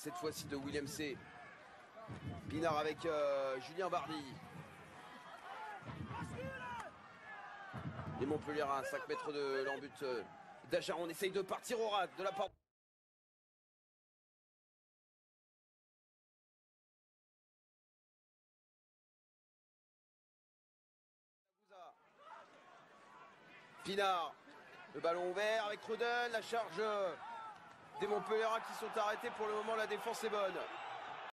cette fois-ci de William C. Pinard avec euh, Julien Bardi. Les Montpellier à 5 mètres de l'embut euh, d'Ajar. On essaye de partir au rat de la part. Pinard, le ballon ouvert avec Ruden, la charge des Montpellier qui sont arrêtés pour le moment, la défense est bonne.